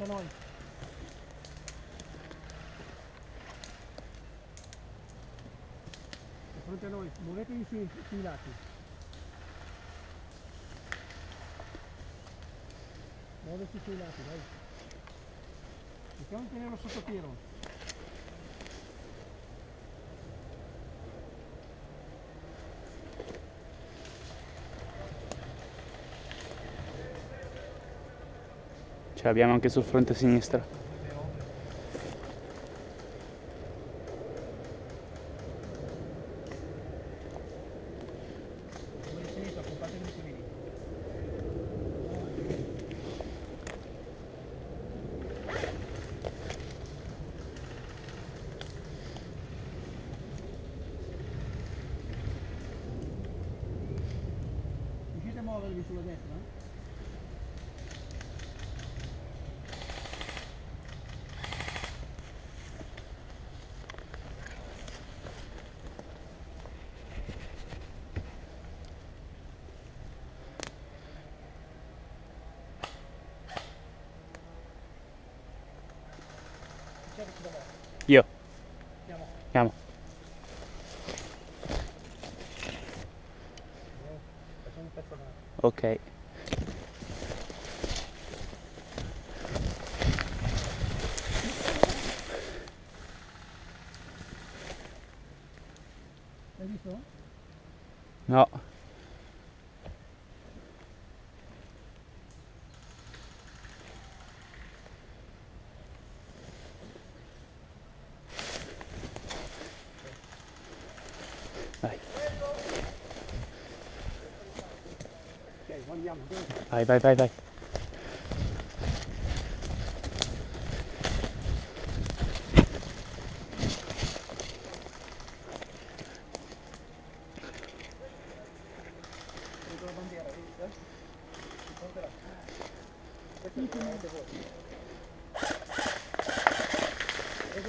fronte a noi. Di fronte a noi, muovetevi sui, sui lati. Muoversi sui lati, dai. Cerchiamo di tenerlo sotto tiro. Ce l'abbiamo anche sul fronte civili. Riuscite a muovervi sulla destra? L'hai visto? No. Vai, Ok, andiamo. vai, vai, vai, vai. Vedo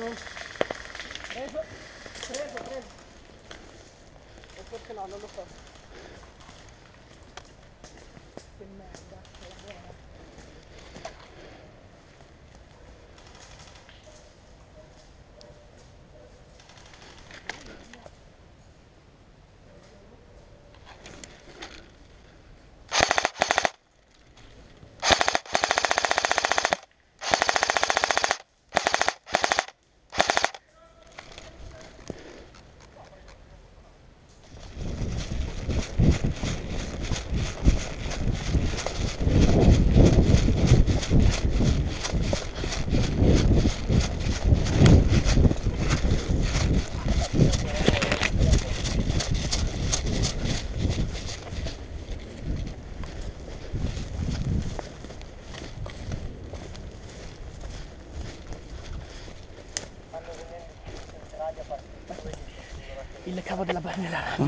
Preso. Preso. Preso. O forse no, non lo so. Che merda,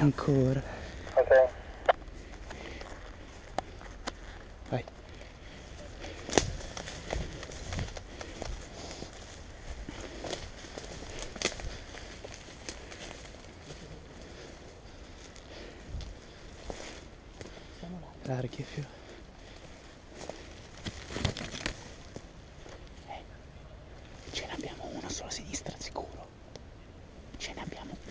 Ancora. Ok. Vai. Larghi più. Eh, ce ne abbiamo uno sulla sinistra sicuro. Ce ne abbiamo uno.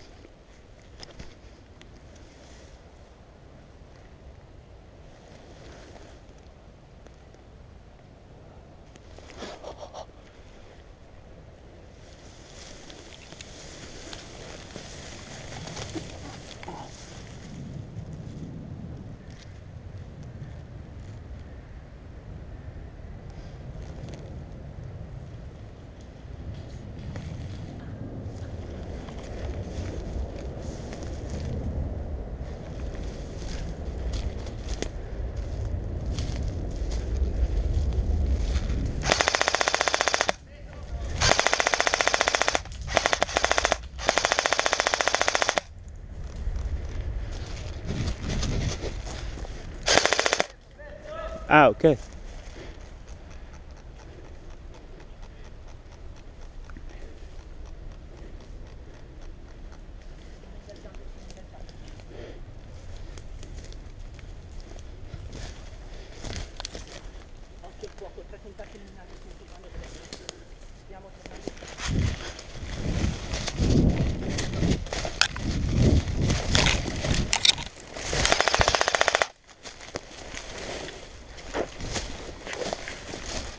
Ah, ok.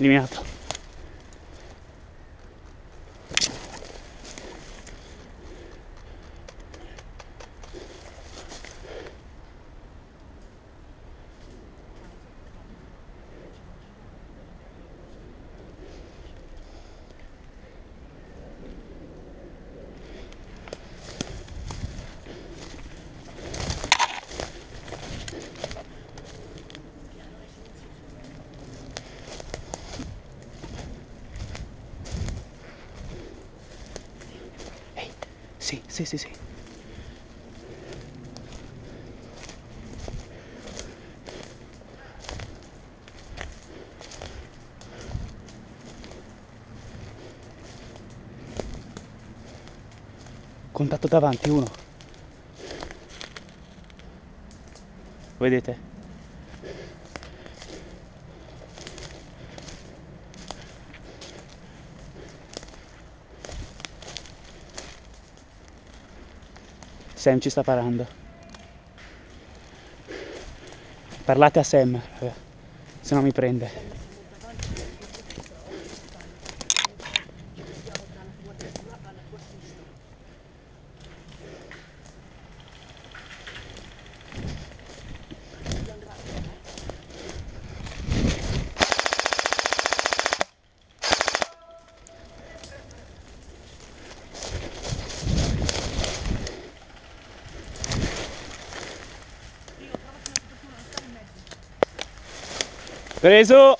にうと。Sì, sì, sì. Contatto davanti, uno. Vedete? Sam ci sta parlando. Parlate a Sam, eh, se no mi prende. Preso!